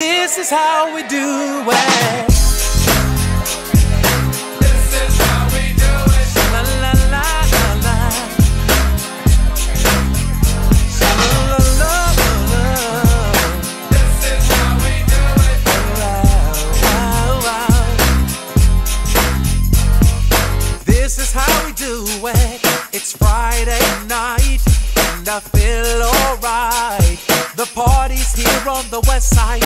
This is how we do it. It's Friday night and I feel alright. The party's here on the west side.